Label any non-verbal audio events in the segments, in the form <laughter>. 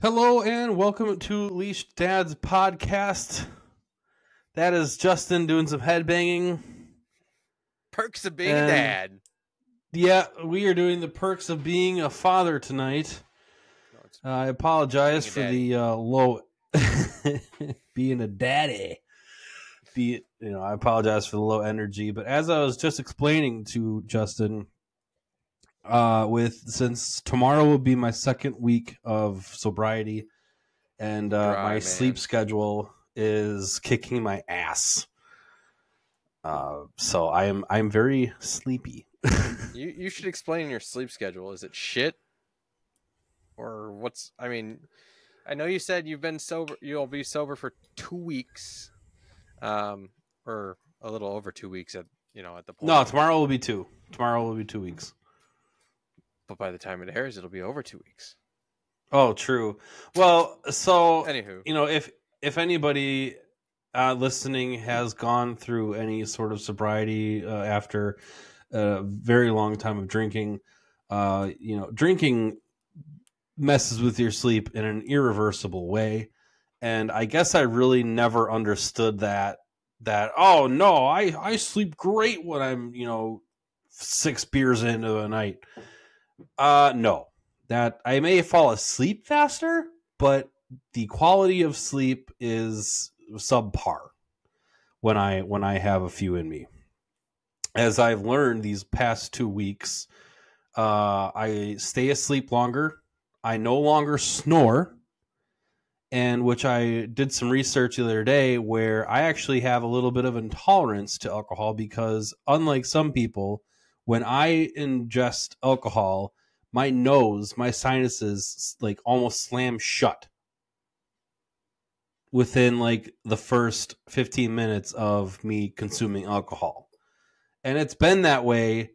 Hello and welcome to Leashed Dads podcast. That is Justin doing some headbanging. Perks of being And- a dad. Yeah, we are doing the perks of being a father tonight. No, Uh, I apologize for the uh, low <laughs> being a daddy. Be you know, I apologize for the low energy, but as I was just explaining to Justin, uh, with since tomorrow will be my second week of sobriety, and uh, Dry, my man. sleep schedule is kicking my ass. Uh, so I am I'm very sleepy. <laughs> you you should explain your sleep schedule. Is it shit? Or what's I mean, I know you said you've been sober you'll be sober for 2 weeks. Um or a little over 2 weeks at you know at the point. no, tomorrow will be two. Tomorrow will be two weeks. But by the time it airs it'll be over 2 weeks. Oh, true. Well, so Anywho, you know, if if anybody uh, listening has gone through any sort of sobriety uh, after a very long time of drinking, uh, you know, drinking messes with your sleep in an irreversible way. And I guess I really never understood that. That oh no, I I sleep great when I'm you know six beers into the night. Uh, no, that I may fall asleep faster, but the quality of sleep is subpar when I when I have a few in me. As I've learned these past two weeks, uh, I stay asleep longer. I no longer snore, and which I did some research the other day where I actually have a little bit of intolerance to alcohol because unlike some people, when I ingest alcohol, my nose, my sinuses like almost slam shut within like the first 15 minutes of me consuming alcohol. And it's been that way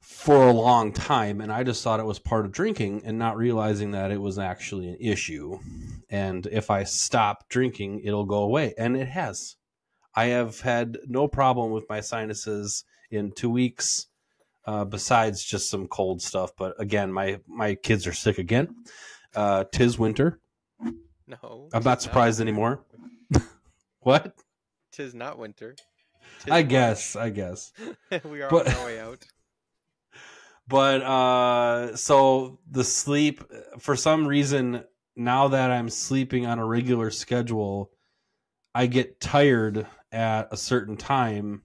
for a long time and I just thought it was part of drinking and not realizing that it was actually an issue. And if I stop drinking, it'll go away and it has. I have had no problem with my sinuses in 2 weeks uh, besides just some cold stuff. But again, my my kids are sick again. Uh, tis winter. no. I'm not surprised winter. anymore. <laughs> what? Tis not winter. Tis I guess. I guess. <laughs> we are But- on our way out. <laughs> But uh, so the sleep for some reason now that I'm sleeping on a regular schedule, I get tired at a certain time.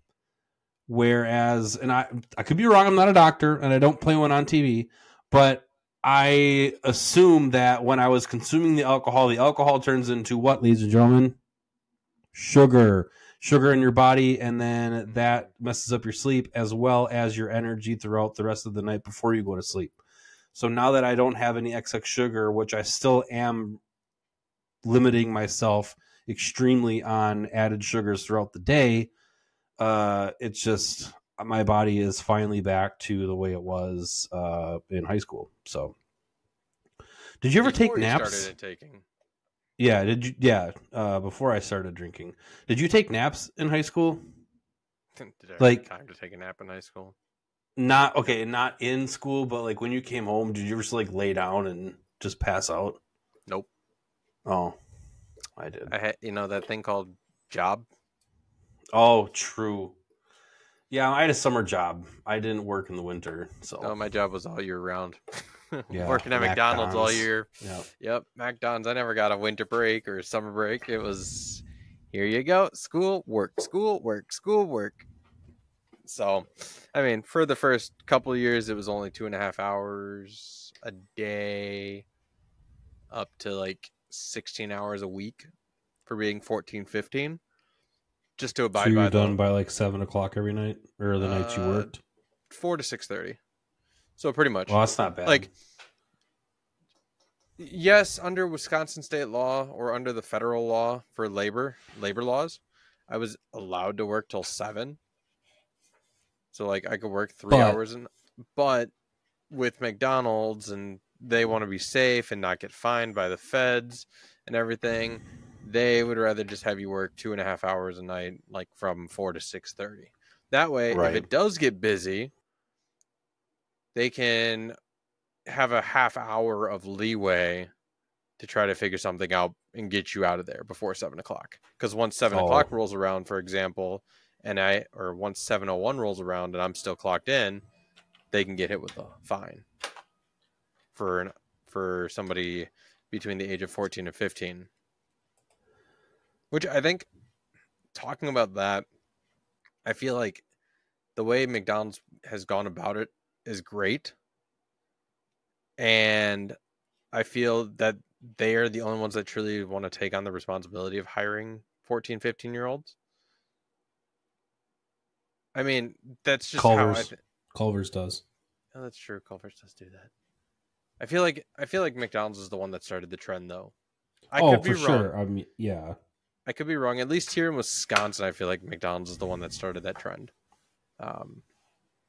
Whereas, and I I could be wrong. I'm not a doctor, and I don't play one on TV, but I assume that when I was consuming the alcohol, the alcohol turns into what, ladies and gentlemen? Sugar. Sugar in your body, and then that messes up your sleep as well as your energy throughout the rest of the night before you go to sleep. So now that I don't have any excess sugar, which I still am limiting myself extremely on added sugars throughout the day, uh, it's just my body is finally back to the way it was uh, in high school. So, did you ever take Before you naps? started taking. Yeah, did you? Yeah, uh, before I started drinking, did you take naps in high school? <laughs> Did I Like- time to take a nap in high school? Not okay, not in school, but like when you came home, did you ever just like lay down and just pass out? Nope. Oh, I did. I had you know that thing called job. Oh, true. Yeah, I had a summer job. I didn't work in the winter, so Oh, my job was all year round. <laughs> Yeah, Working at McDonald's all year. yeah. Yep, McDonald's. I never got a winter break or a summer break. It was here you go, school, work, school, work, school, work. So, I mean, for the first couple of years, it was only two and a half hours a day, up to like 16 hours a week for being 14, 15. Just to So abide you by were the done by like seven o'clock every night, or the nights you Uh, worked. four to six thirty. So pretty much. Well, that's not bad. like yes under wisconsin state law or under the federal law for labor labor laws i was allowed to work till seven so like i could work three But- hours and but with mcdonald's and they want to be safe and not get fined by the feds and everything they would rather just have you work two and a half hours a night like from four to six thirty that way Right. if it does get busy they can have a half hour of leeway to try to figure something out and get you out of there before seven o'clock. Because once seven Oh. o'clock rolls around, for example, and I or once seven o one rolls around and I'm still clocked in, they can get hit with a fine for an, for somebody between the age of fourteen and fifteen. Which I think, talking about that, I feel like the way McDonald's has gone about it is great. And I feel that they are the only ones that truly want to take on the responsibility of hiring 14, 15 year olds. I mean, that's just how I Culver's. th- Culver's does. oh, that's true. Culver's does do that. I feel like I feel like McDonald's is the one that started the trend, though. I oh, could be for wrong. sure. I mean, yeah. I could be wrong. At least here in Wisconsin, I feel like McDonald's is the one that started that trend. Um,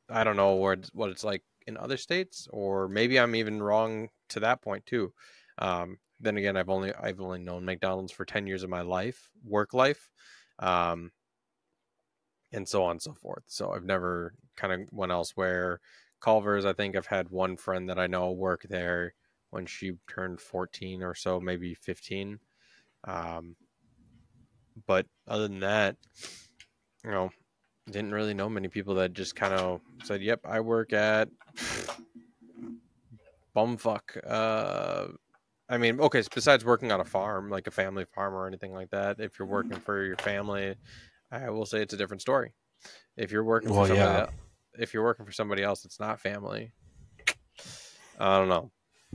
I don't know where what it's like in other states, or maybe I'm even wrong to that point too. Um, then again, I've only I've only known McDonald's for ten years of my life, work life, um, and so on and so forth. So I've never kind of went elsewhere. Culver's, I think I've had one friend that I know work there when she turned 14 or so, maybe 15. Um, but other than that, you know, didn't really know many people that just kind of said, "Yep, I work at bumfuck." Uh, I mean, okay, so besides working on a farm, like a family farm or anything like that, if you're working for your family, I will say it's a different story. If you're working for Well, somebody, yeah. el- if you're working for somebody else that's not family, I don't know,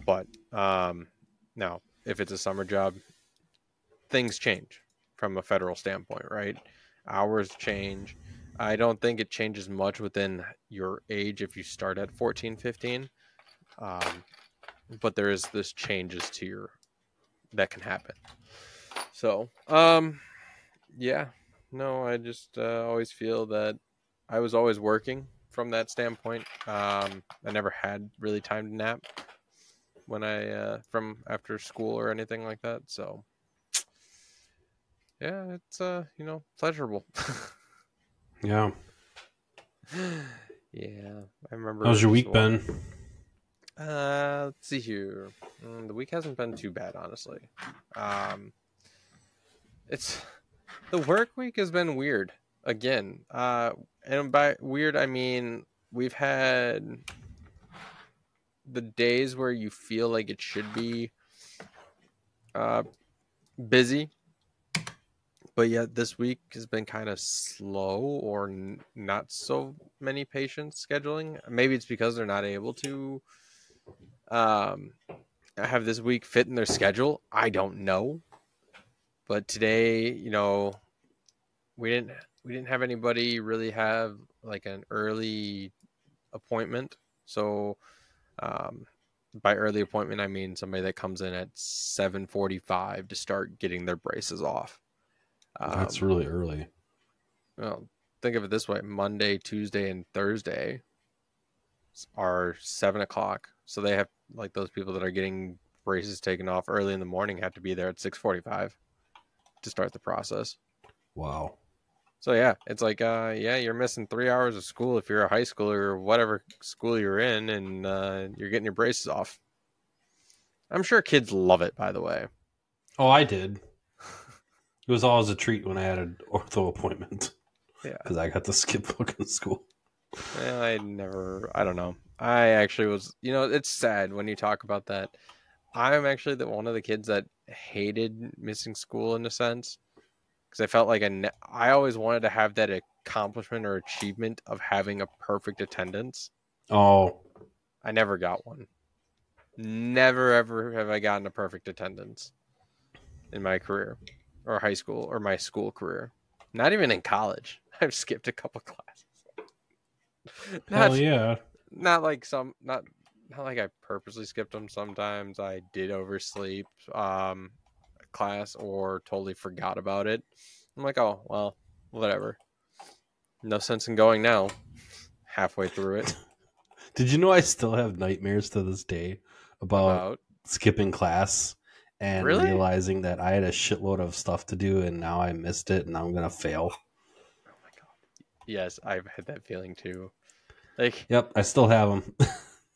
but um, no, if it's a summer job, things change from a federal standpoint, right? Hours change. I don't think it changes much within your age if you start at 14, 15. Um, but there is this changes to your that can happen. So, um, yeah, no, I just uh, always feel that I was always working from that standpoint. Um, I never had really time to nap when I uh, from after school or anything like that. So, yeah, it's uh, you know, pleasurable. Yeah. <laughs> yeah, I remember. How's your week wa- been? Uh, let's see here. Mm, the week hasn't been too bad, honestly. Um, it's the work week has been weird again. Uh, and by weird I mean we've had the days where you feel like it should be uh busy, but yet this week has been kind of slow or n- not so many patients scheduling. Maybe it's because they're not able to um, have this week fit in their schedule. I don't know, but today, you know, we didn't we didn't have anybody really have like an early appointment. So, um, by early appointment, I mean somebody that comes in at seven forty-five to start getting their braces off. That's Um, really early. well, think of it this way: Monday, Tuesday, and Thursday are seven o'clock. So they have like those people that are getting braces taken off early in the morning have to be there at six forty-five to start the process. Wow. So yeah, it's like uh, yeah, you're missing three hours of school if you're a high schooler or whatever school you're in, and uh, you're getting your braces off. I'm sure kids love it. By the way, Oh, I did. It was always a treat when I had an ortho appointment. Yeah. Because I got to skip <laughs> fucking school. Well, I never. I don't know. I actually was. You know, it's sad when you talk about that. I'm actually the one of the kids that hated missing school in a sense because I felt like I. Ne- I always wanted to have that accomplishment or achievement of having a perfect attendance. Oh, I never got one. Never ever have I gotten a perfect attendance in my career or high school or my school career. Not even in college. <laughs> I've skipped a couple <laughs> classes. hell yeah. not like some not not like I purposely skipped them sometimes. I did oversleep um class or totally forgot about it. I'm like, "Oh, well, whatever." No sense in going now. Halfway through it. <laughs> Did you know I still have nightmares to this day about About skipping class and Really? realizing that I had a shitload of stuff to do and now I missed it and I'm gonna fail. Oh my god. Yes, I've had that feeling too. Like <laughs> Yep, I still have them.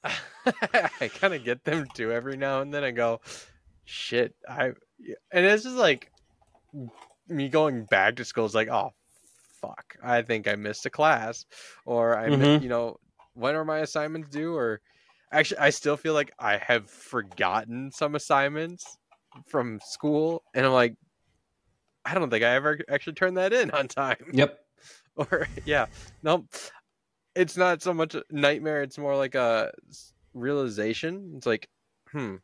I kind of get them too every now and then. I go, shit, I and it's just like me going back to school is like, oh fuck, I think I missed a class, or I, Mhm. you know, when are my assignments due? Or actually, I still feel like I have forgotten some assignments from school, and I'm like, I don't think I ever actually turned that in on time. Yep. <laughs> Or yeah, nope. It's not so much a nightmare. It's more like a realization. It's like, hmm,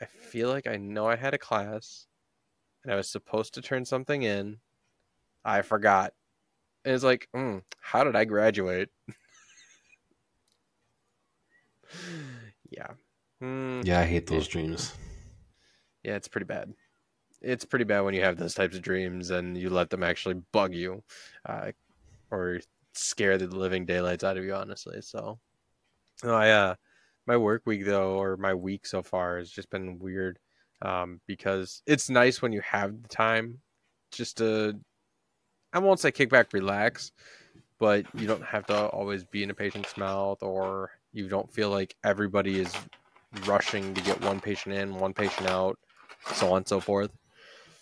I feel like I know I had a class, and I was supposed to turn something in. I forgot. And it's like, hmm, how did I graduate? <laughs> yeah. Hmm. Yeah, I hate those dreams. Yeah, it's pretty bad. It's pretty bad when you have those types of dreams and you let them actually bug you, uh, or scare the living daylights out of you. Honestly, so I uh, my work week though, or my week so far has just been weird, um, because it's nice when you have the time, just to, I won't say kick back, relax, but you don't have to always be in a patient's mouth, or you don't feel like everybody is rushing to get one patient in, one patient out, so on and so forth.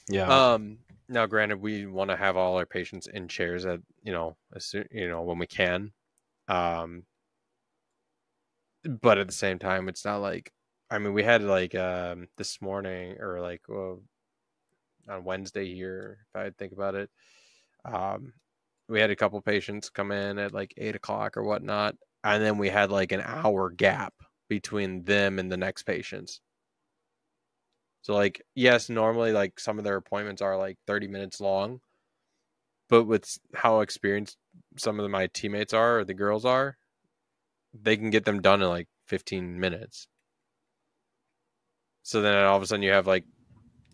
Yeah. Um, now, granted, we want to have all our patients in chairs at you know, as soon, you know, when we can. Um, but at the same time, it's not like I mean, we had like um this morning or like well, on Wednesday here, if I think about it. Um, we had a couple patients come in at like eight o'clock or whatnot, and then we had like an hour gap between them and the next patients. So like yes, normally like some of their appointments are like 30 minutes long, but with how experienced some of my teammates are or the girls are, they can get them done in like 15 minutes. So then all of a sudden you have like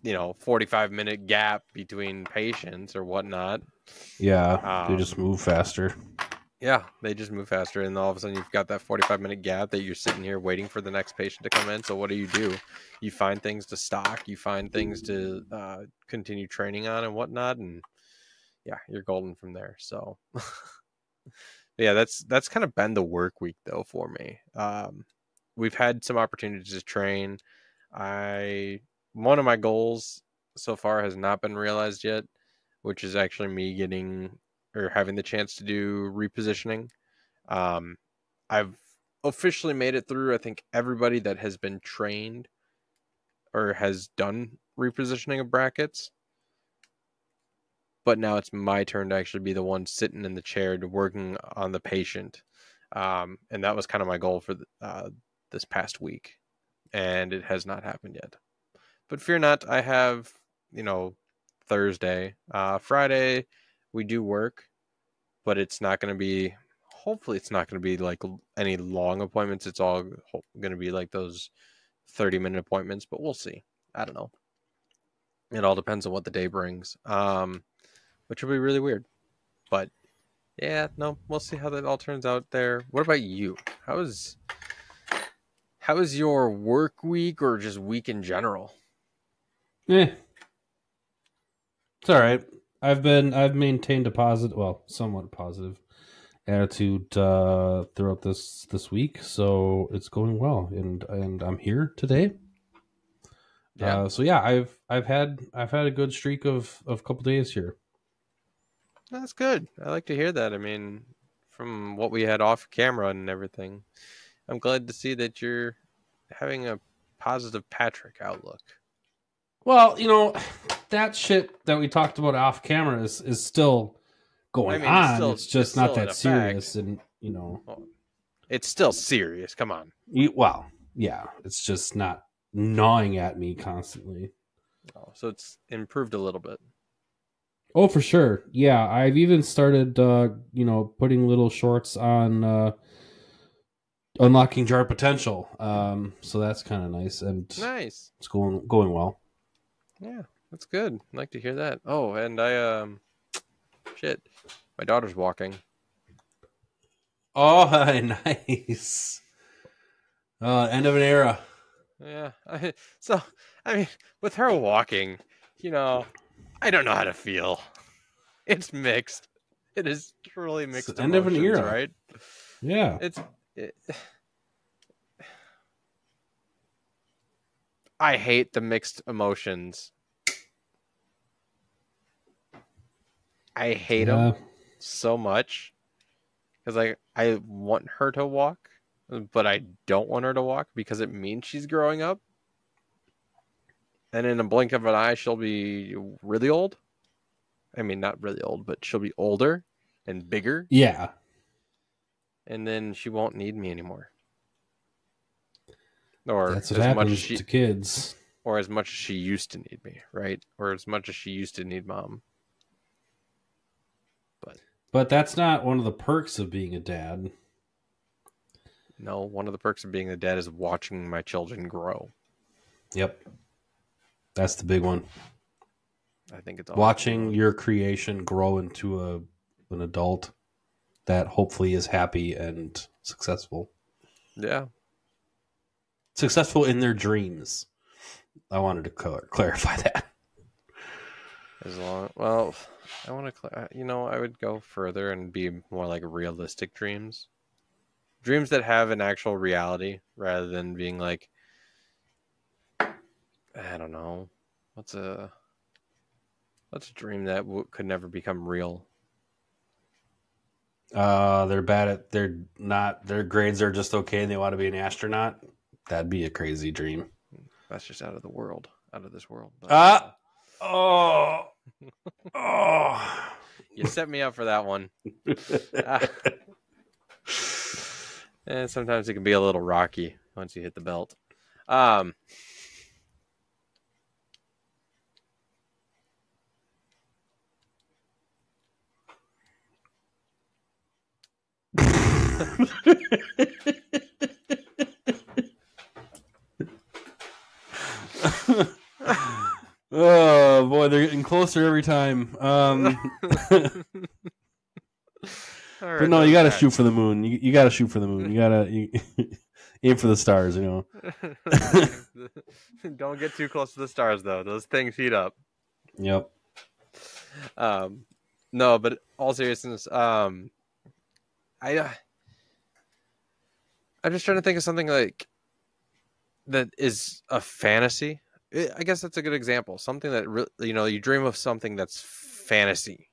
you know 45 minute gap between patients or whatnot. yeah. they um, just move faster. Yeah, they just move faster, and all of a sudden you've got that 45 minute gap that you're sitting here waiting for the next patient to come in. So what do you do? You find things to stock, you find things to uh, continue training on and whatnot, and yeah, you're golden from there. So <laughs> yeah, that's that's kind of been the work week though for me. Um, we've had some opportunities to train. I one of my goals so far has not been realized yet, which is actually me getting or having the chance to do repositioning. Um, I've officially made it through. I think everybody that has been trained or has done repositioning of brackets. But now it's my turn to actually be the one sitting in the chair to working on the patient, um, and that was kind of my goal for the, uh, this past week, and it has not happened yet. But fear not, I have you know Thursday, uh, Friday we do work, but it's not going to be. Hopefully, it's not going to be like any long appointments. It's all going to be like those thirty-minute appointments, but we'll see. I don't know. It all depends on what the day brings, um, which will be really weird. But yeah, no, we'll see how that all turns out there. What about you? How is how is your work week or just week in general? Yeah, It's all right. I've been I've maintained a positive, well, somewhat positive attitude uh, throughout this this week, so it's going well, and and I'm here today. Yeah. Uh, so yeah, I've I've had I've had a good streak of of couple days here. That's good. I like to hear that. I mean, from what we had off camera and everything, I'm glad to see that you're having a positive Patrick outlook. Well, you know, that shit that we talked about off camera is is still going I mean, it's on. still- it's just it's not that serious, and you know, It's still serious. Come on. you, well, yeah, it's just not gnawing at me constantly. Oh, so it's improved a little bit. Oh, for sure. Yeah, I've even started, uh, you know, putting little shorts on uh, unlocking jar potential. Um, so that's kind of nice, and Nice. it's going going well. Yeah, that's good. I like to hear that. Oh, and I um, <tsk> shit, my daughter's walking. Oh, <laughs> nice. Uh, end of an era. Yeah. I, <laughs> so, I mean, with her walking, you know, I don't know how to feel. <laughs> It's mixed. It is truly mixed. the end of an era. right? Yeah. It's. It, I hate the mixed emotions. I hate them so much because like I want her to walk, but I don't want her to walk because it means she's growing up. And in a blink of an eye, she'll be really old. I mean, not really old, but she'll be older and bigger, Yeah. and then she won't need me anymore. Or That's as what much happens as she, to kids. or as much as she used to need me, right? Or as much as she used to need mom. But But that's not one of the perks of being a dad. No, one of the perks of being a dad is watching my children grow. Yep. That's the big one. I think it's Watching your creation grow into a an adult that hopefully is happy and successful. Yeah, Successful in their dreams. I wanted to clar- clarify <laughs> that. as long well, I want to. You know, I would go further and be more like realistic dreams, dreams that have an actual reality rather than being like, I don't know, what's a what's a dream that w- could never become real. Uh, they're bad at they're not their grades are just okay and they want to be an astronaut. That'd be a crazy dream. That's just out of the world, out of this world. But, Ah! Oh, <laughs> oh. you set me up for that one. <laughs> Ah. And sometimes it can be a little rocky once you hit the belt. Um, <laughs> <laughs> oh boy, they're getting closer every time. Um, <laughs> but no, you got to shoot for the moon. You, you got to shoot for the moon. You got to <laughs> aim for the stars. You know. Don't get too close to the stars, though. Those things heat up. Yep. Um, no, but all seriousness, um, I, uh, I'm just trying to think of something like that is a fantasy. I I guess that's a good example. Something that really, you know, you dream of something that's fantasy,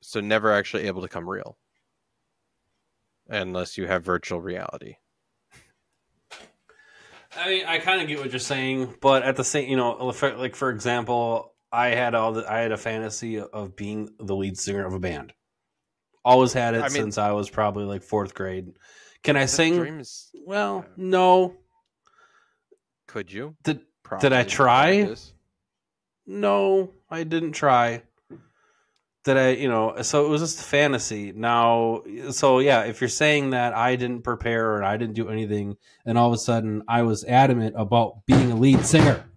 so never actually able to come real, unless you have virtual reality. I mean, I kind of get what you're saying, but at the same, you know, like for example, I had all the, I had a fantasy of being the lead singer of a band. Always had it I mean- since I was probably like fourth grade. Can I sing? dream is- Well, no. could you? Did Did I try? no, I didn't try. Did I, you know, so it was just fantasy. Now, so yeah, if you're saying that I didn't prepare and I didn't do anything, and all of a sudden I was adamant about being a lead singer,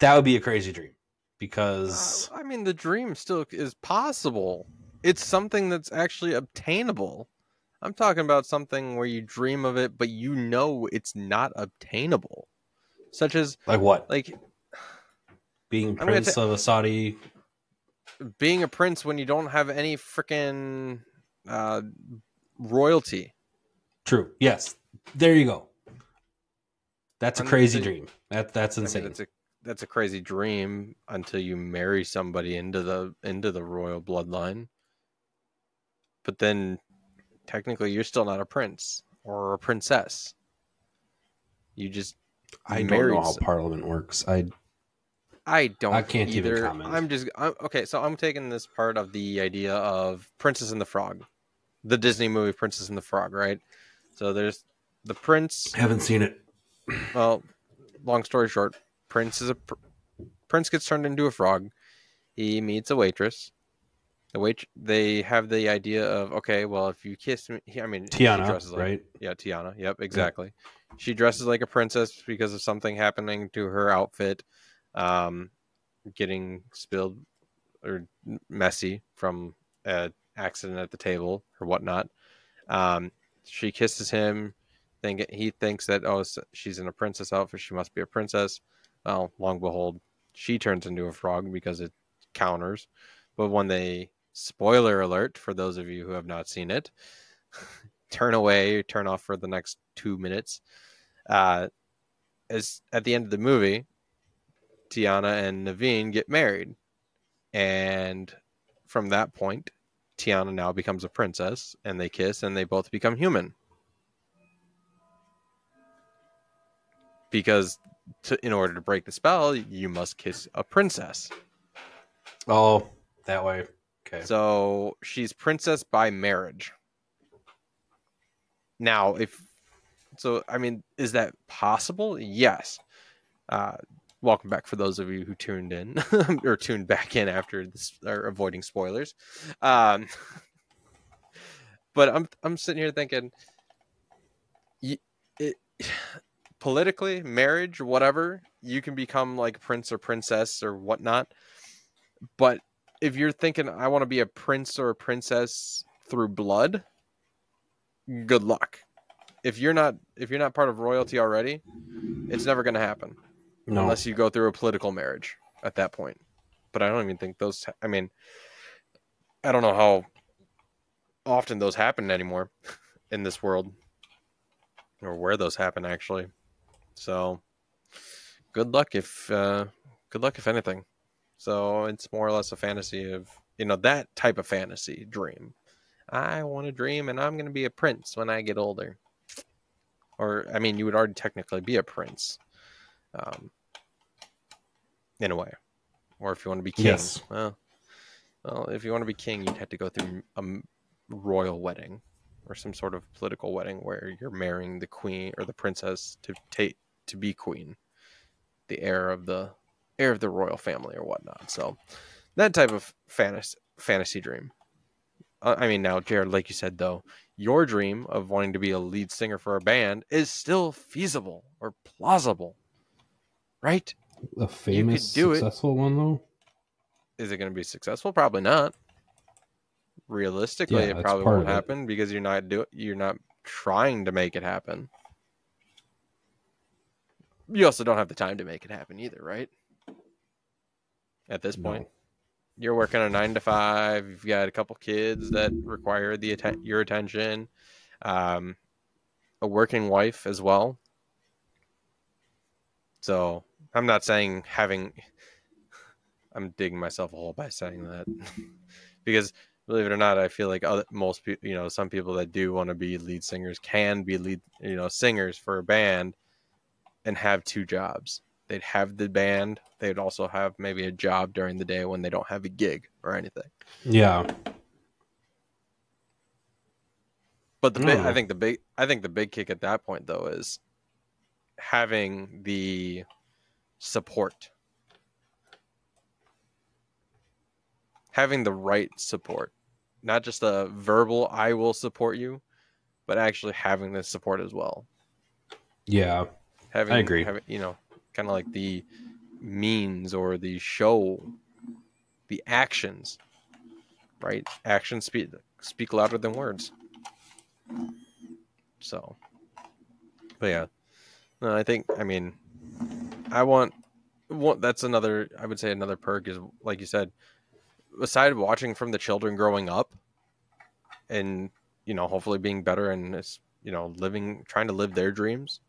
that would be a crazy dream because Uh, I mean, the dream still is possible. It's something that's actually obtainable. I'm talking about something where you dream of it, but you know it's not obtainable. Such as like what? like Being prince of a Saudi. being a prince when you don't have any freaking uh, royalty. True. Yes. There you go. That's a crazy dream. That that's I mean, insane. that's a that's a crazy dream until you marry somebody into the into the royal bloodline. But then technically you're still not a prince or a princess. You just I don't know how Parliament works. I I don't I can't even either. comment. I'm just I'm, okay, so I'm taking this part of the idea of Princess and the Frog. The Disney movie Princess and the Frog, right? So there's the prince haven't seen it. well, long story short, Prince is a pr- Prince gets turned into a frog. He meets a waitress. The wait they have the idea of okay, well, if you kiss me, I mean, Tiana, dresses like- right? Yeah, Tiana. Yep, exactly. She dresses like a princess because of something happening to her outfit, um, getting spilled or messy from an accident at the table or whatnot. Um, she kisses him. Think he thinks that oh, she's in a princess outfit. She must be a princess. Well, long behold, she turns into a frog because it counters. But when they spoiler alert for those of you who have not seen it, <laughs> turn away, turn off for the next two minutes. Uh, as at the end of the movie, Tiana and Naveen get married, and from that point, Tiana now becomes a princess, and they kiss, and they both become human. Because to, in order to break the spell, you must kiss a princess. Oh, that way. Okay. So she's princess by marriage. Now, if so, I mean, is that possible? Yes. Uh, welcome back for those of you who tuned in <laughs> or tuned back in after this or avoiding spoilers. Um, <laughs> but I'm I'm sitting here thinking, it, <sighs> politically, marriage, whatever, you can become like prince or princess or whatnot. But if you're thinking I want to be a prince or a princess through blood, good luck. If you're not if you're not part of royalty already, it's never going to happen. No. Unless you go through a political marriage at that point. But I don't even think those I mean I don't know how often those happen anymore <laughs> in this world or where those happen actually. So good luck if uh good luck if anything. So it's more or less a fantasy of you know that type of fantasy dream. I want to dream and I'm going to be a prince when I get older. Or I mean, you would already technically be a prince, um, in a way. Or if you want to be king, yes. well, well, if you want to be king, you'd have to go through a royal wedding or some sort of political wedding where you're marrying the queen or the princess to take to be queen, the heir of the heir of the royal family or whatnot. So that type of fantasy fantasy dream. Uh, I mean, now Jared, like you said though, your dream of wanting to be a lead singer for a band is still feasible or plausible, right? A famous, successful it. one though. Is it going to be successful? Probably not. Realistically, yeah, it probably won't happen because you're not do you're not trying to make it happen. You also don't have the time to make it happen either, right? At this point. No. You're working a nine to five. You've got a couple kids that require the atten- your attention, um, a working wife as well. So I'm not saying having. I'm digging myself a hole by saying that, <laughs> because believe it or not, I feel like other, most people, you know, some people that do want to be lead singers can be lead, you know, singers for a band and have two jobs they'd have the band. They'd also have maybe a job during the day when they don't have a gig or anything. Yeah. But the big, I hmm. think the big I think the big kick at that point though is having the support. Having the right support. Not just a verbal I will support you, but actually having the support as well. Yeah. Having I agree. Having, you know, kind of like the means or the show, the actions, right? Actions speak speak louder than words. So, but yeah, no, I think I mean, I want, that's another. I would say another perk is like you said, aside watching from the children growing up, and you know, hopefully being better and you know, living, trying to live their dreams.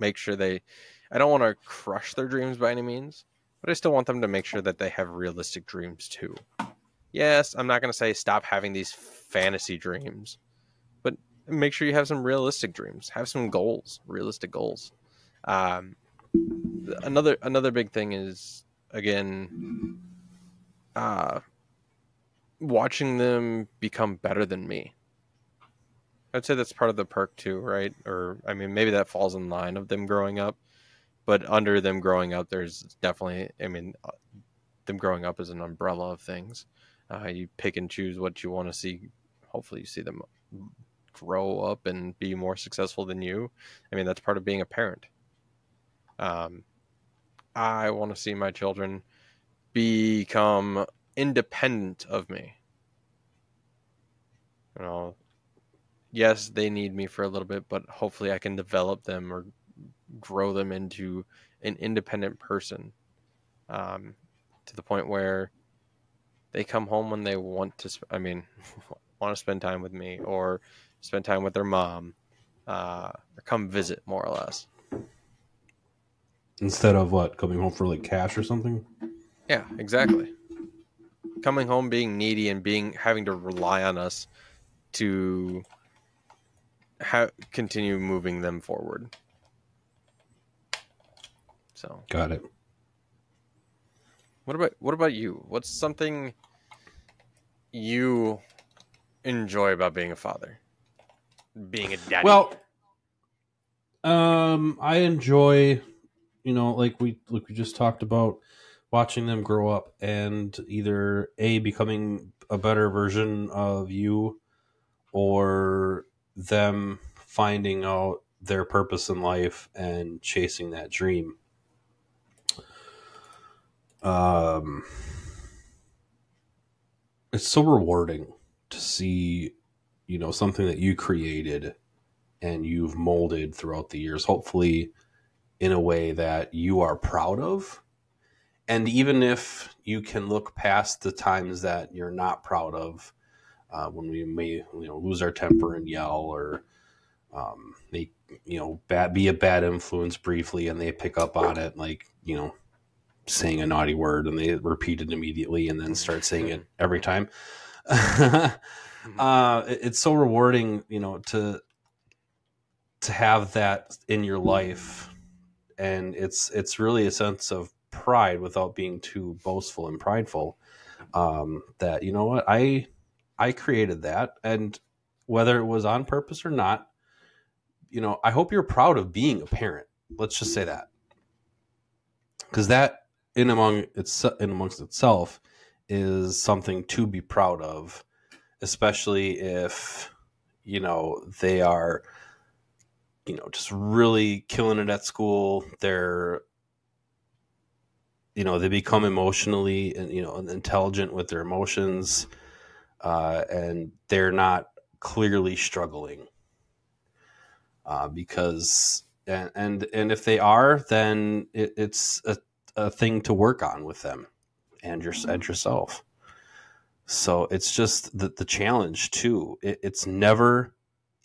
Make sure they I don't want to crush their dreams by any means, but I still want them to make sure that they have realistic dreams too. Yes, I'm not going to say stop having these fantasy dreams, but make sure you have some realistic dreams. Have some goals, realistic goals. Um, another another big thing is again, uh, watching them become better than me. I'd say that's part of the perk too, right? Or I mean, maybe that falls in line of them growing up but under them growing up, there's definitely, I mean, uh, them growing up is an umbrella of things. Uh, you pick and choose what you want to see. Hopefully, you see them grow up and be more successful than you. I mean, that's part of being a parent. Um, I want to see my children become independent of me. You know, yes, they need me for a little bit, but hopefully I can develop them or grow them into an independent person um, to the point where they come home when they want to sp- i mean <laughs> want to spend time with me or spend time with their mom uh, or come visit more or less instead of what coming home for like cash or something. Yeah, exactly. Coming home being needy and being having to rely on us to ha- continue moving them forward. So, Got it. what about what about you? What's something you enjoy about being a father? Being a daddy. Well, um, I enjoy, you know, like we like we just talked about, watching them grow up and either a becoming a better version of you, or them finding out their purpose in life and chasing that dream. Um, it's so rewarding to see, you know, something that you created and you've molded throughout the years, hopefully in a way that you are proud of. And even if you can look past the times that you're not proud of, uh, when we may you know lose our temper and yell or um, they you know bad, be a bad influence briefly and they pick up on it like you know saying a naughty word and they repeat it immediately and then start saying it <laughs> every time. <laughs> Uh, it- it's so rewarding you know to to have that in your life. And it's it's really a sense of pride without being too boastful and prideful. Um, that you know what? I i created that. And whether it was on purpose or not you know i hope you're proud of being a parent. Let's just say that. Because that in among it's in amongst itself is something to be proud of especially if you know they are you know just really killing it at school. They're you know they become emotionally and you know intelligent with their emotions uh, and they're not clearly struggling uh, because and, and and if they are then it, it's a, a thing to work on with them and your and mm-hmm. yourself. So it's just the, the challenge too it, it's never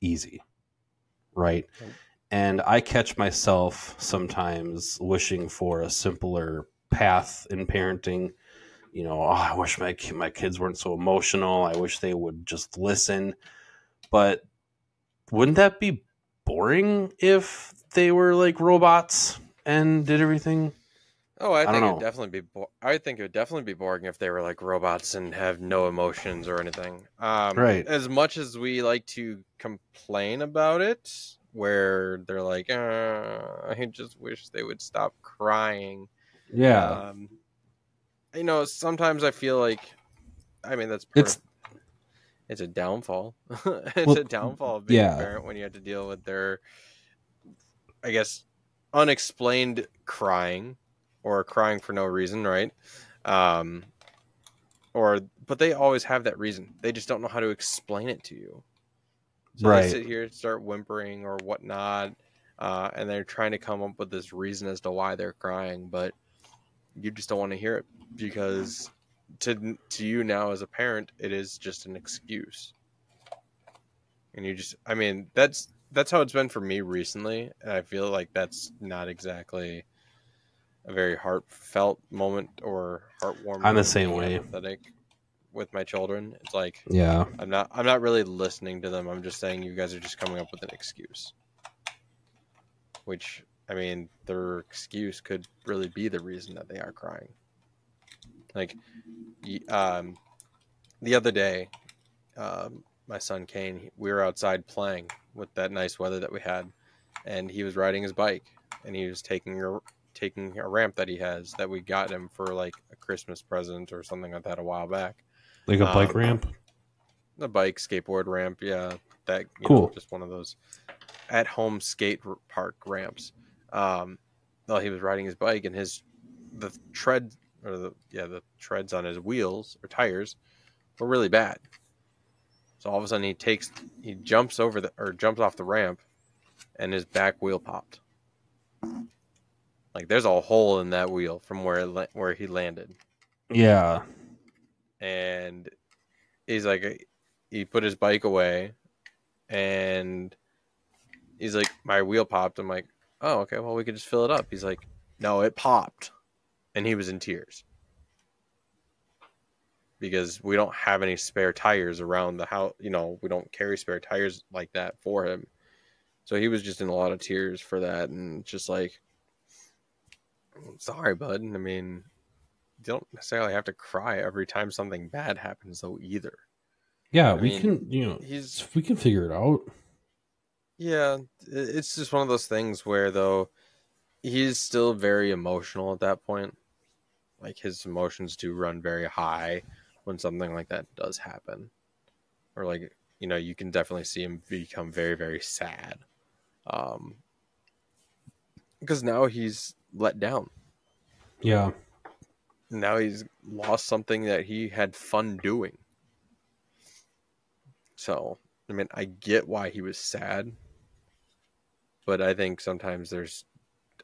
easy right? And i catch myself sometimes wishing for a simpler path in parenting. You know oh, i wish my my kids weren't so emotional. I wish they would just listen. But wouldn't that be boring if they were like robots and did everything Oh, I don't think it'd definitely be. Bo- I think it would definitely be boring if they were like robots and have no emotions or anything. Um, Right. As much as we like to complain about it, where they're like, uh, "I just wish they would stop crying." yeah Um, you know, sometimes I feel like, I mean, that's It's- of- it's a downfall. <laughs> it's Well, a downfall of being yeah. a parent when you have to deal with their, I guess, unexplained crying or crying for no reason, right? Um, or but they always have that reason. They just don't know how to explain it to you. So Right. they sit here and start whimpering or whatnot, uh, and they're trying to come up with this reason as to why they're crying, but you just don't want to hear it because to to you now as a parent, it is just an excuse. And you just, I mean, that's that's how it's been for me recently, and I feel like that's not exactly a very heartfelt moment or heartwarming. I'm the same way. empathetic with my children. It's like yeah I'm not I'm not really listening to them. I'm just saying you guys are just coming up with an excuse. Which I mean, their excuse could really be the reason that they are crying. Like um the other day, um, my son Kane, we were outside playing with that nice weather that we had, and he was riding his bike, and he was taking a taking a ramp that he has that we got him for like a Christmas present or something like that a while back. Like a bike Um, ramp? The bike skateboard ramp yeah. That you Cool. know, just one of those at home skate park ramps. Um well he was riding his bike and his the tread or the yeah the treads on his wheels or tires were really bad. So all of a sudden he takes he jumps over the or jumps off the ramp and his back wheel popped like there's a hole in that wheel from where la- where he landed. Yeah. And he's like he put his bike away and he's like my wheel popped. I'm like oh okay well we could just fill it up. He's like No, it popped, and he was in tears. Because we don't have any spare tires around the house. You know, we don't carry spare tires like that for him. So he was just in a lot of tears for that, and just like, sorry, bud. I mean, you don't necessarily have to cry every time something bad happens, though. Either. Yeah, I we mean, can. You know, He's we can figure it out. Yeah, it's just one of those things where though he's still very emotional at that point. Like his emotions do run very high when something like that does happen. Or like, you know, you can definitely see him become very very sad. Um because now he's let down. Yeah, Now he's lost something that he had fun doing. So, I mean, I get why he was sad, but I think sometimes there's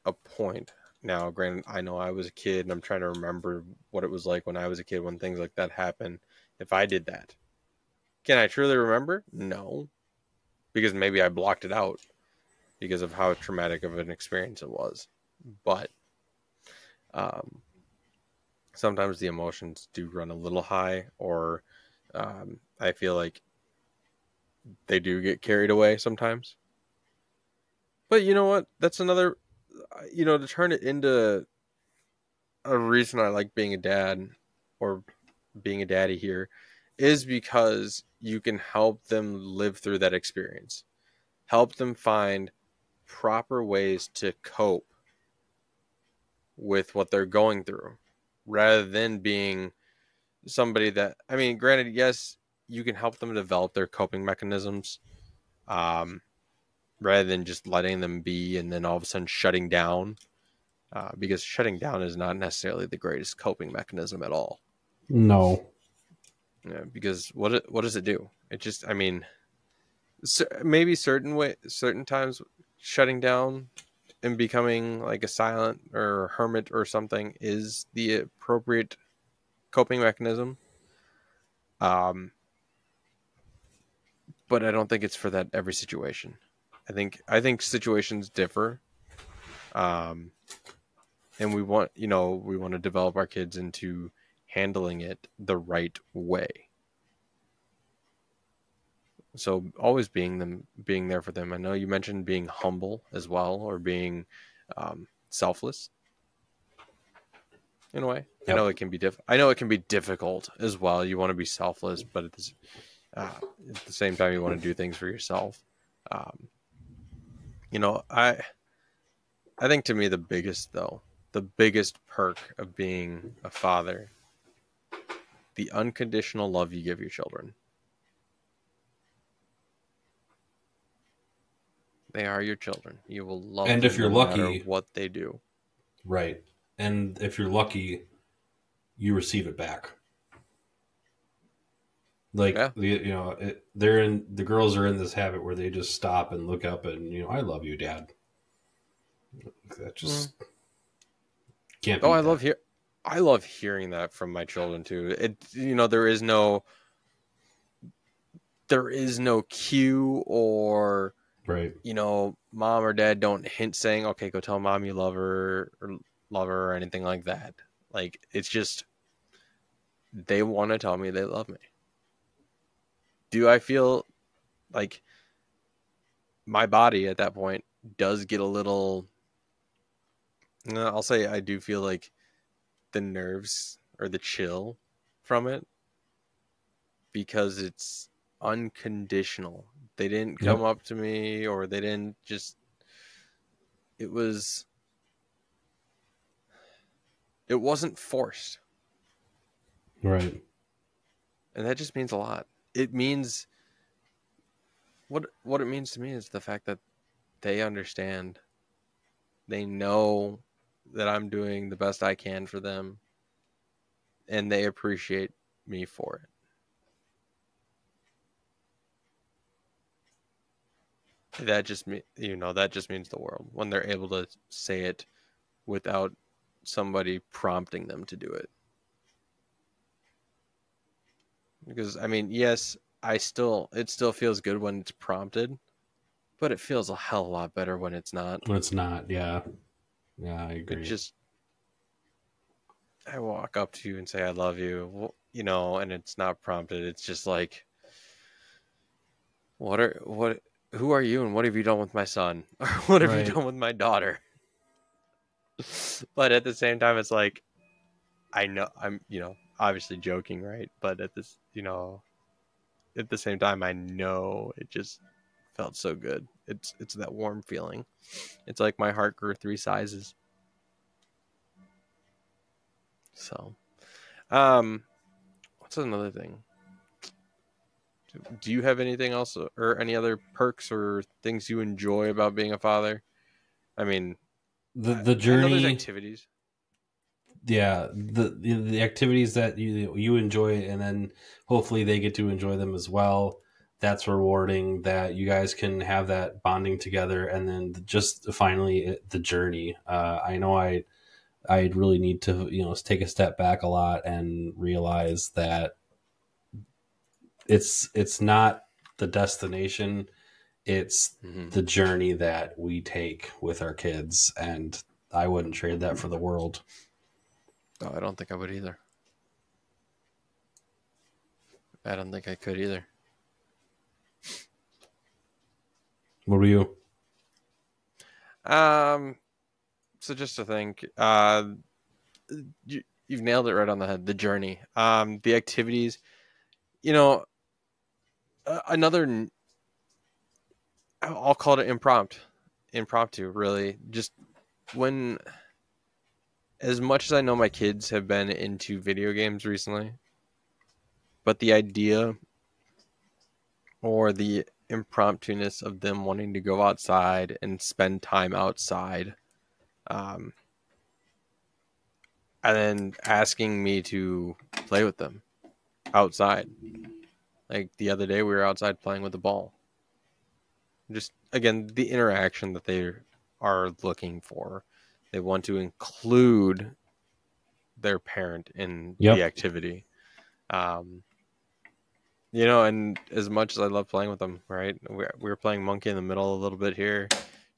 a point. Now, granted, I know I was a kid and I'm trying to remember what it was like when I was a kid when things like that happened. If I did that, can I truly remember? No, because maybe I blocked it out because of how traumatic of an experience it was. But um, sometimes the emotions do run a little high, or um, I feel like they do get carried away sometimes. But you know what? That's another, you know, to turn it into a reason I like being a dad or being a daddy here is because you can help them live through that experience, help them find proper ways to cope with what they're going through rather than being somebody that I mean, granted, yes, you can help them develop their coping mechanisms, um, rather than just letting them be and then all of a sudden shutting down, uh, because shutting down is not necessarily the greatest coping mechanism at all. no, Yeah, because what it, what does it do? It just, I mean, maybe certain way, certain times, shutting down and becoming like a silent or hermit or something is the appropriate coping mechanism. Um, but I don't think it's for that every situation. I think I think situations differ. Um, and we want you know we want to develop our kids into handling it the right way. So always being them, being there for them. I know you mentioned being humble as well, or being um, selfless. In a way, I know it can be diff. I know it can be difficult as well. You want to be selfless, but at the, uh, at the same time, you want to do things for yourself. Um, you know, I, I think to me the biggest though, the biggest perk of being a father the unconditional love you give your children. They are your children. You will love And if you're no lucky- what they do. right. And if you're lucky, you receive it back. Like Yeah. the you know it, they're in the girls are in this habit where they just stop and look up and you know I love you, Dad. That just mm. can't. Oh, I that. love hear I love hearing that from my children too. It you know, there is no there is no cue or right. you know, mom or dad don't hint saying, "Okay, go tell mom you love her or love her" or anything like that. Like it's just they want to tell me they love me. Do I feel like my body at that point does get a little I'll say I do feel like the nerves or the chill from it because it's unconditional. They didn't Yep. come up to me or they didn't just it was it wasn't forced. Right. And that just means a lot. It means what what it means to me is the fact that they understand. They know that I'm doing the best I can for them and they appreciate me for it. That just me you know, that just means the world when they're able to say it without somebody prompting them to do it. Because I mean, yes, I still it still feels good when it's prompted, but it feels a hell of a lot better when it's not. When it's not, yeah. Yeah, I agree. It just I walk up to you and say I love you, well, you know, and it's not prompted. It's just like, what are what? Who are you, and what have you done with my son, <laughs> or what have Right. you done with my daughter? <laughs> but at the same time, it's like, I know I'm, you know, obviously joking, right? But at this, you know, at the same time, I know it just felt so good. It's it's that warm feeling. It's like my heart grew three sizes. So, um, what's another thing? Do- you have anything else or any other perks or things you enjoy about being a father? I mean, the the journey activities. yeah the the the activities that you you enjoy and then hopefully they get to enjoy them as well that's rewarding that you guys can have that bonding together and then just finally the journey uh i know i i really need to you know take a step back a lot and realize that it's it's not the destination it's Mhm. the journey that we take with our kids and i wouldn't trade that for the world Oh, I don't think I would either. I don't think I could either. what were you Um, so just to think, uh, you you've nailed it right on the head. The journey, um, the activities, you know, uh, another. I'll call it impromptu, impromptu. Really, just when, as much as I know, my kids have been into video games recently, but the idea or the impromptuness of them wanting to go outside and spend time outside um, and then asking me to play with them outside like the other day we were outside playing with the ball just again the interaction that they are looking for they want to include their parent in Yep. the activity um, you know, and as much as I love playing with them, right? We we were playing monkey in the middle a little bit here,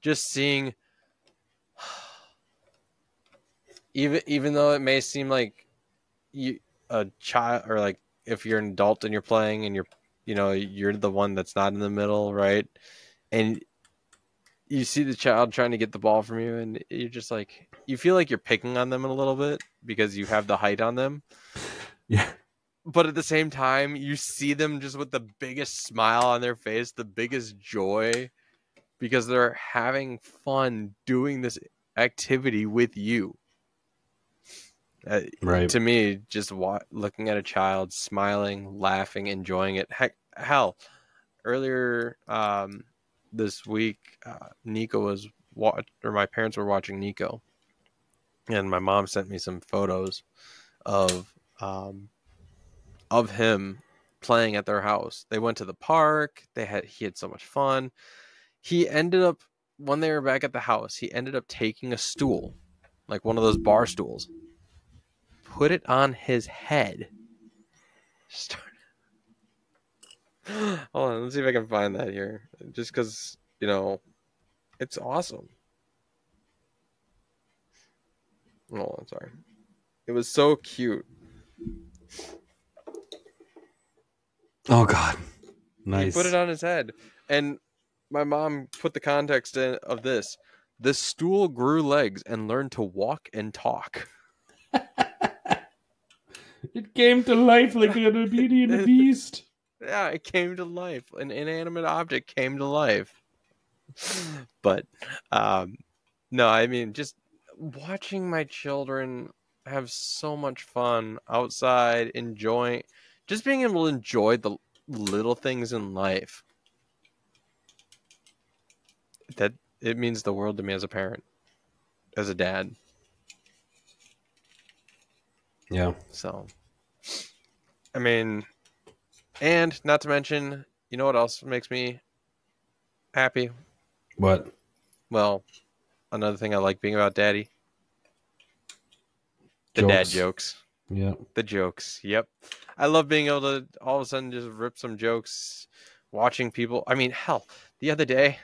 just seeing. <sighs> Even even though it may seem like you a child or like if you're an adult and you're playing and you're you know you're the one that's not in the middle, right? And you see the child trying to get the ball from you, and you're just like you feel like you're picking on them a little bit because you have the height on them. <laughs> Yeah. But at the same time you see them just with the biggest smile on their face the biggest joy because they're having fun doing this activity with you uh, right to me just wa- looking at a child smiling laughing enjoying it heck hell earlier um, this week uh, nico was wa- or my parents were watching nico and my mom sent me some photos of um, of him playing at their house. They went to the park. They had he had so much fun. He ended up when they were back at the house, he ended up taking a stool, like one of those bar stools, put it on his head. Start. <gasps> Hold on, let's see if I can find that here. Just because you know, it's awesome. Oh, I'm sorry. It was so cute. oh god nice He put it on his head. And my mom put the context in of this. The stool grew legs and learned to walk and talk. <laughs> it came to life like a beauty and the beast Yeah, it came to life. An inanimate object came to life. But um no, I mean just watching my children have so much fun outside, enjoying just being able to enjoy the little things in life. That it means the world to me as a parent, as a dad. Yeah So, I mean, and not to mention, you know what else makes me happy? what Well, another thing I like being about daddy the dad Jokes. jokes. yeah The jokes. Yep. I love being able to all of a sudden just rip some jokes, watching people. I mean, hell, the other day,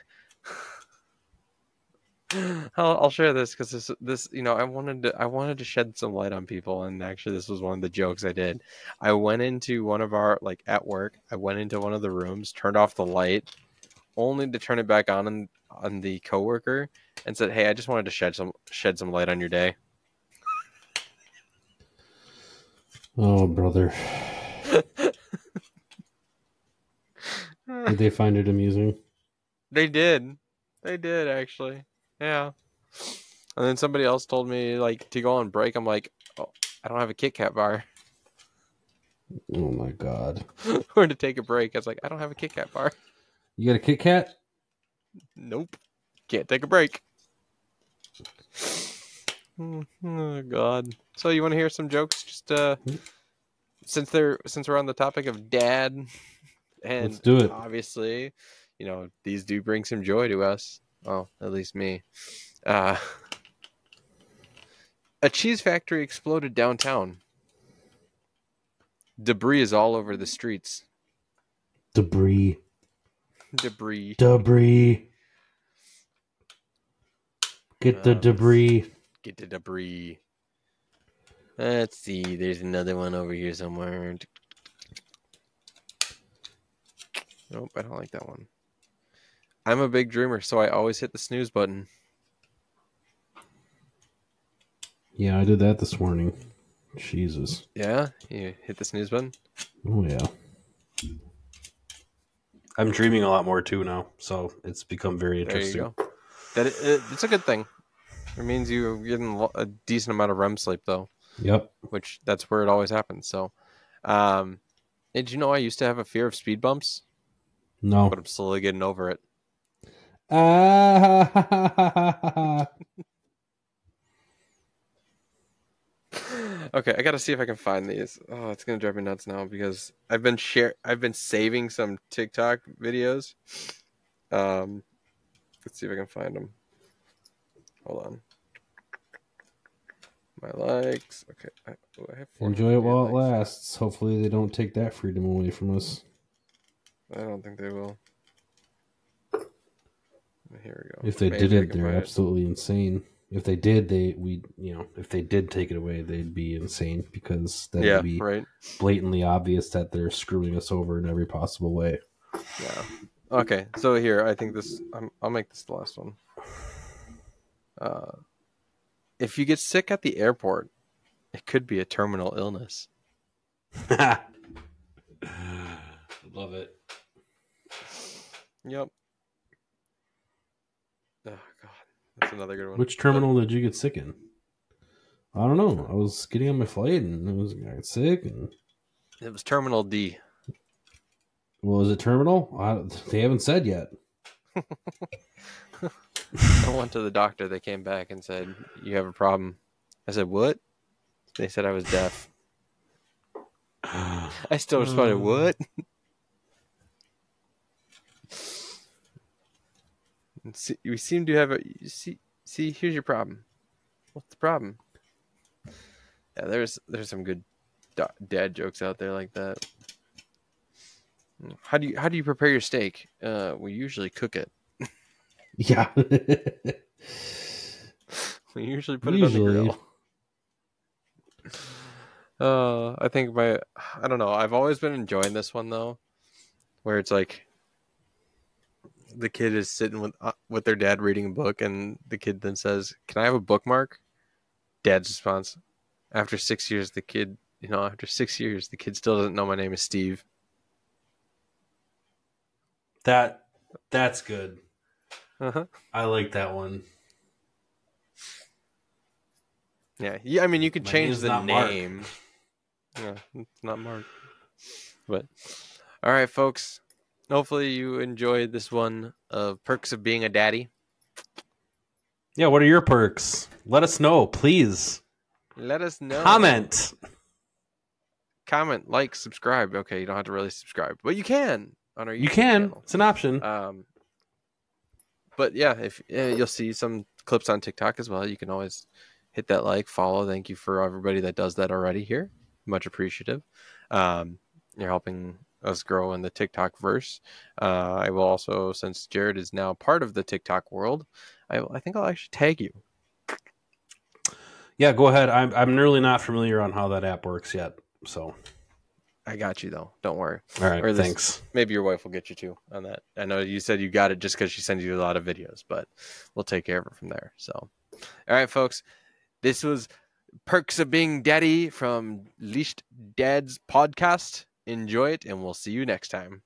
I'll, I'll share this because this this you know I wanted to I wanted to shed some light on people and actually this was one of the jokes I did. I went into one of our like at work. I went into one of the rooms, turned off the light, only to turn it back on on, on the coworker and said, "Hey, I just wanted to shed some shed some light on your day." Oh, brother. <laughs> Did they find it amusing? They did. They did actually. Yeah. And then somebody else told me like to go on break. I'm like, oh, I don't have a Kit Kat bar. <laughs> Oh my god. <laughs> or to take a break. I was like, I don't have a Kit Kat bar. You got a Kit Kat? Nope. Can't take a break. Oh god. So you want to hear some jokes? Just uh, since they're since we're on the topic of dad, <laughs> and Let's do it. obviously, you know these do bring some joy to us. Well, at least me. Uh, a cheese factory exploded downtown. Debris is all over the streets. Debris. Debris. Debris. Get the Uh, debris. Get the debris. Let's see. There's another one over here somewhere. Nope, I don't like that one. I'm a big dreamer, so I always hit the snooze button. Yeah, I did that this morning. Jesus. Yeah, you hit the snooze button. Oh yeah. I'm dreaming a lot more too now, so it's become very There you interesting. go. That it, it- it's a good thing. It means you're getting a decent amount of REM sleep, though, Yep. which that's where it always happens. So, um, did you know I used to have a fear of speed bumps, No. but I'm slowly getting over it. Ah, <laughs> okay, I gotta see if I can find these. Oh, it's gonna drive me nuts now because I've been share I've been saving some TikTok videos. Um, let's see if I can find them. Hold on. My likes. Okay, I, oh, I have Enjoy it 400 while it lasts. Hopefully, they don't take that freedom away from us. I don't think they will. Here we go. If they Maybe didn't, they're find it. absolutely insane. If they did, they we you know if they did take it away, they'd be insane because that Yeah, would be right. blatantly obvious that they're screwing us over in every possible way. Yeah. Okay, so here I think this. I'm, I'll make this the last one. Uh, if you get sick at the airport, it could be a terminal illness. <laughs> Love it. Yep. Oh God, that's another good one. Which terminal did you get sick in? I don't know. I was getting on my flight and I was I got sick and It was Terminal D. well, is it terminal? I, they haven't said yet. <laughs> I went to the doctor. They came back and said you have a problem. I said what? They said I was deaf. <sighs> I still responded Um, what? See, we seem to have a you see. See, here's your problem. What's the problem? Yeah, there's there's some good dad jokes out there like that. How do you how do you prepare your steak? Uh, we usually cook it. Yeah. <laughs> <laughs> We usually put it on the grill. Uh, I think my I don't know. I've always been enjoying this one though, where it's like the kid is sitting with uh, with their dad reading a book, and the kid then says, "Can I have a bookmark?" Dad's response: After six years, the kid, you know, after six years, the kid still doesn't know my name is Steve. that that's good. Uh-huh. I like that one. Yeah, yeah. I mean, you could My change the not Mark. name. Yeah, it's not Mark. But all right, folks. Hopefully, you enjoyed this one of perks of being a daddy. Yeah, what are your perks? Let us know, please. Let us know. Comment. comment, like, subscribe. Okay, you don't have to really subscribe, but you can on our YouTube You can. channel. It's an option. Um, but yeah, if uh, you'll see some clips on TikTok as well, you can always hit that like, follow. Thank you for everybody that does that already here. Much appreciative. Um, you're helping us grow in the TikTok verse. Uh, I will also, since Jared is now part of the TikTok world, I, I think I'll actually tag you. Yeah, go ahead. I'm I'm really not familiar on how that app works yet. So I got you though. Don't worry. all right, this- thanks. Maybe your wife will get you too on that. I know you said you got it just because she sends you a lot of videos, but we'll take care of it from there. So, all right, folks, this was Perks of Being Daddy from Leashed Dad's podcast. Enjoy it, and we'll see you next time.